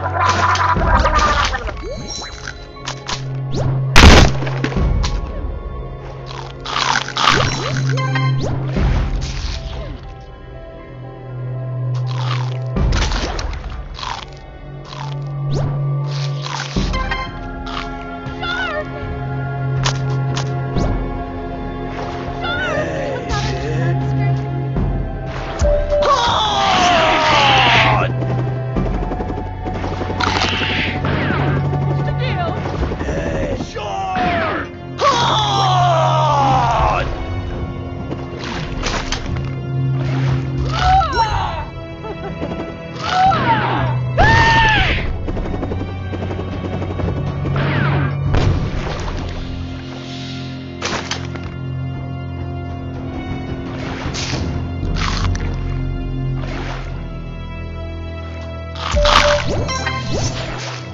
Thank you. Let's go.